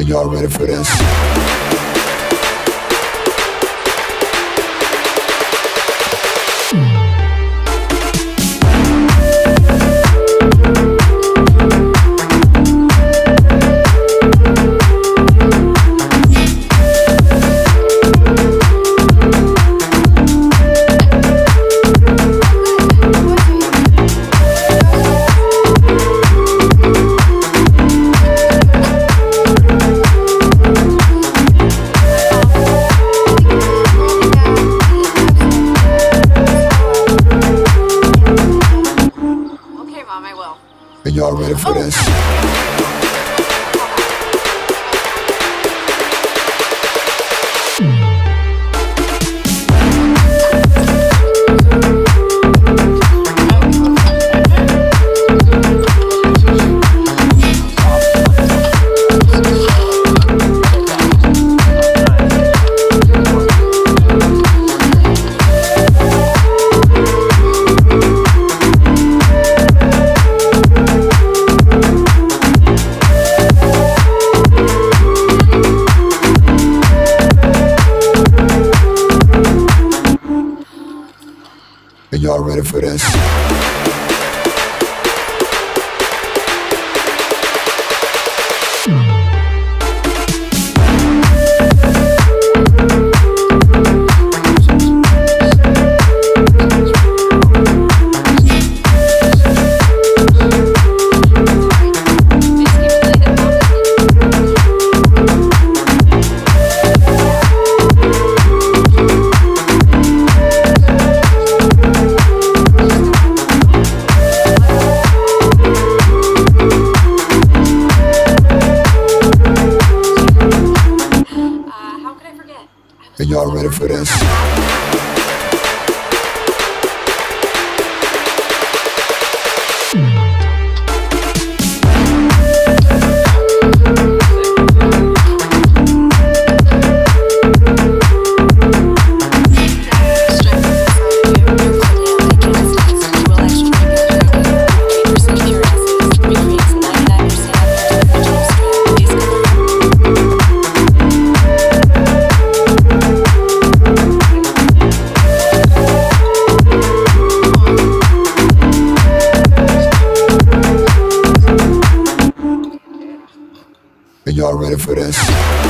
and y'all ready for this? referência. what referencia.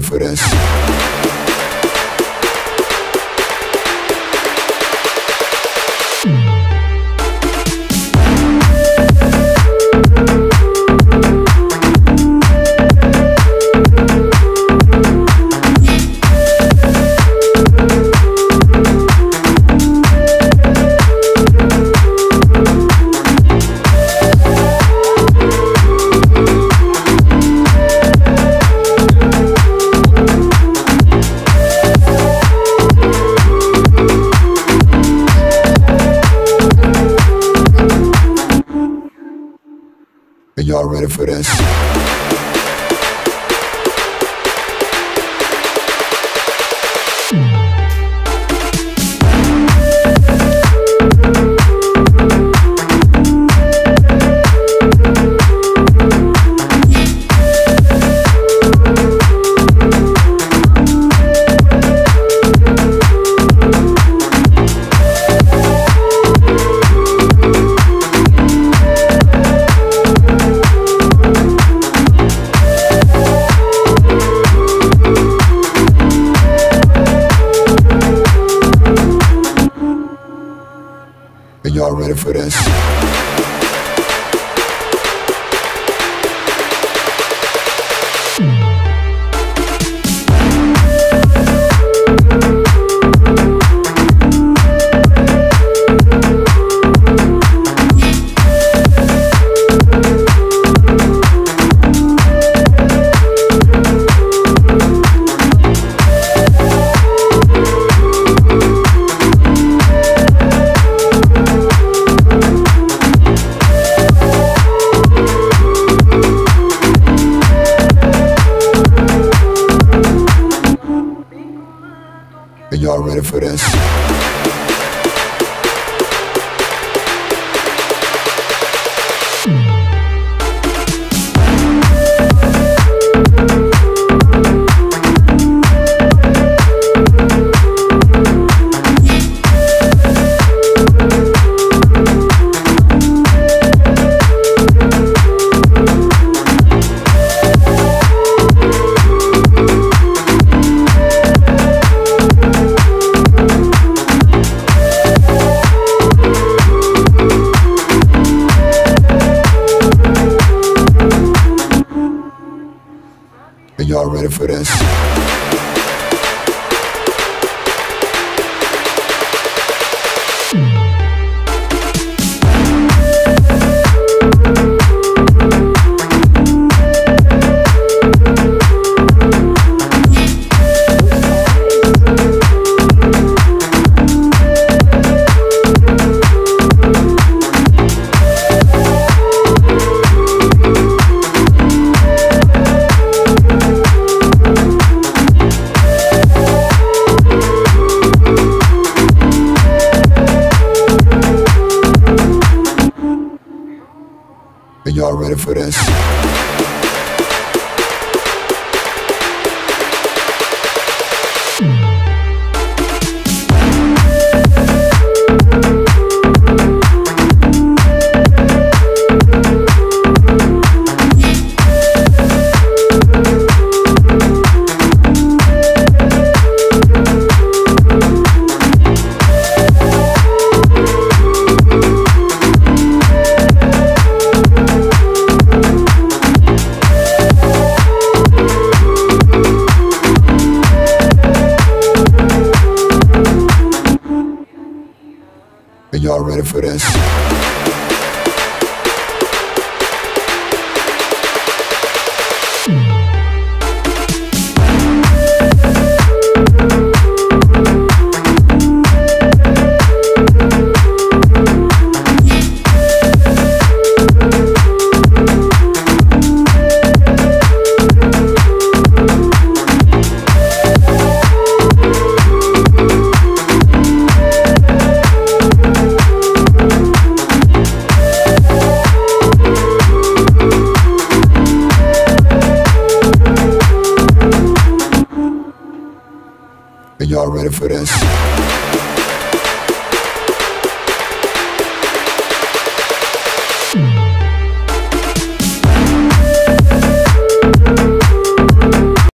difference. and y'all ready for this. ready for this. Are